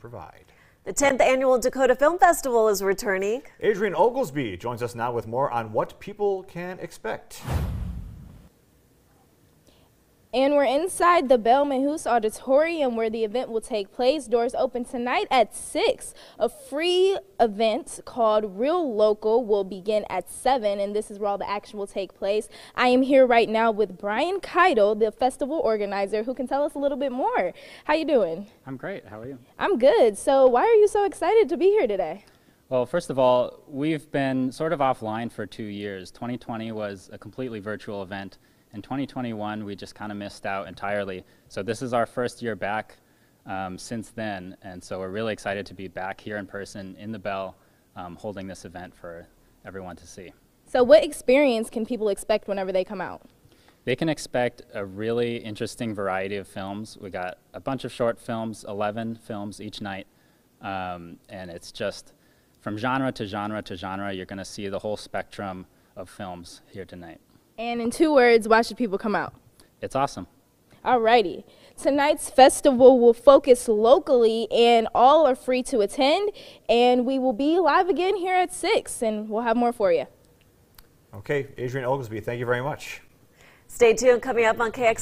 provide. The 10th annual Dakota Film Festival is returning. Adrian Oglesby joins us now with more on what people can expect. And we're inside the Belle Mehus Auditorium where the event will take place. Doors open tonight at 6. A free event called Reel Local will begin at 7, and this is where all the action will take place. I am here right now with Brian Keitel, the festival organizer, who can tell us a little bit more. How you doing? I'm great. How are you? I'm good. So why are you so excited to be here today? Well, first of all, we've been sort of offline for two years. 2020 was a completely virtual event. In 2021, we just kind of missed out entirely. So this is our first year back um, since then, and so we're really excited to be back here in person in the Belle, um, holding this event for everyone to see. So what experience can people expect whenever they come out? They can expect a really interesting variety of films. We got a bunch of short films, 11 films each night, um, and it's just from genre to genre to genre. You're going to see the whole spectrum of films here tonight. And in two words, why should people come out? It's awesome. Alrighty. Tonight's festival will focus locally and all are free to attend. And we will be live again here at 6 and we'll have more for you. Okay, Adrian Oglesby, thank you very much. Stay tuned. Coming up on KX.